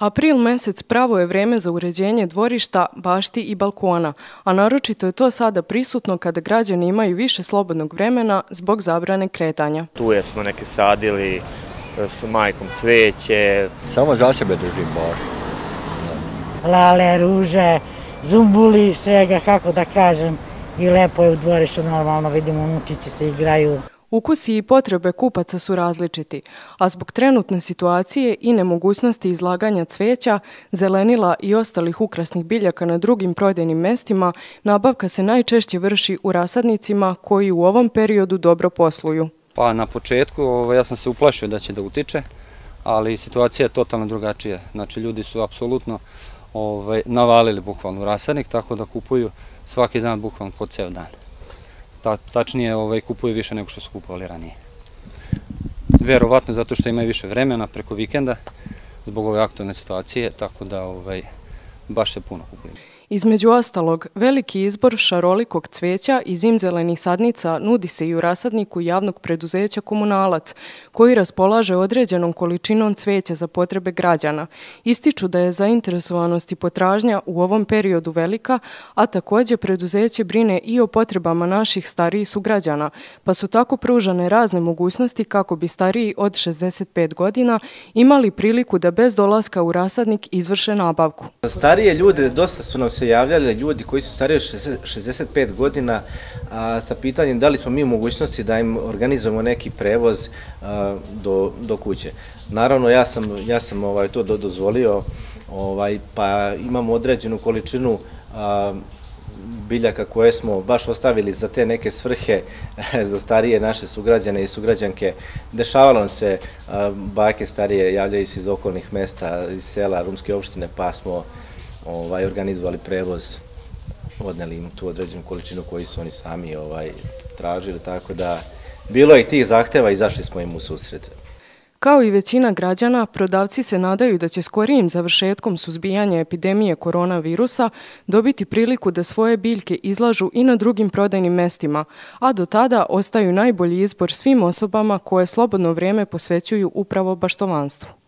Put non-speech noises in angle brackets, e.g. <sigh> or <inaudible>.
April mesec pravo je vreme za uređenje dvorišta, bašti i balkona, a naročito je to sada prisutno kada građani imaju više slobodnog vremena zbog zabrane kretanja. Tu je smo neke sadili s majkom cveće. Samo za sebe držim baštu. Lale, ruže, zumbuli, svega, kako da kažem. I lepo je u dvorištu, normalno vidimo, unučići se igraju. Ukusi i potrebe kupaca su različiti, a zbog trenutne situacije i nemogućnosti izlaganja cveća, zelenila i ostalih ukrasnih biljaka na drugim prodajnim mestima, nabavka se najčešće vrši u rasadnicima koji u ovom periodu dobro posluju. Pa na početku ovaj, ja sam se uplašio da će da utiče, ali situacija je totalno drugačija. Znači ljudi su apsolutno ovaj, navalili bukvalno rasadnik, tako da kupuju svaki dan bukvalno po ceo dan ta, tačnije ovaj, kupuju više nego što su kupovali ranije. Verovatno zato što imaju više vremena preko vikenda zbog ove aktualne situacije, tako da ovaj, baš se puno kupuju. Između ostalog, veliki izbor šarolikog cveća i zimzelenih sadnica nudi se i u rasadniku javnog preduzeća Komunalac, koji raspolaže određenom količinom cveća za potrebe građana. Ističu da je zainteresovanost i potražnja u ovom periodu velika, a također preduzeće brine i o potrebama naših starijih sugrađana, pa su tako pružane razne mogućnosti kako bi stariji od 65 godina imali priliku da bez dolaska u rasadnik izvrše nabavku. Starije ljude dosta su nam se javljali ljudi koji su stariji od 65 godina a, sa pitanjem da li smo mi u mogućnosti da im organizujemo neki prevoz a, do, do kuće. Naravno, ja sam, ja sam ovaj, to do, dozvolio, ovaj, pa imamo određenu količinu a, biljaka koje smo baš ostavili za te neke svrhe <laughs> za starije naše sugrađane i sugrađanke. Dešavalo se, bake starije javljaju se iz okolnih mesta, iz sela, rumske opštine, pa smo ovaj, organizovali prevoz, odneli im tu određenu količinu koju su oni sami ovaj, tražili, tako da bilo je tih zahteva i zašli smo im u susret. Kao i većina građana, prodavci se nadaju da će skorijim završetkom suzbijanja epidemije koronavirusa dobiti priliku da svoje biljke izlažu i na drugim prodajnim mestima, a do tada ostaju najbolji izbor svim osobama koje slobodno vrijeme posvećuju upravo baštovanstvu.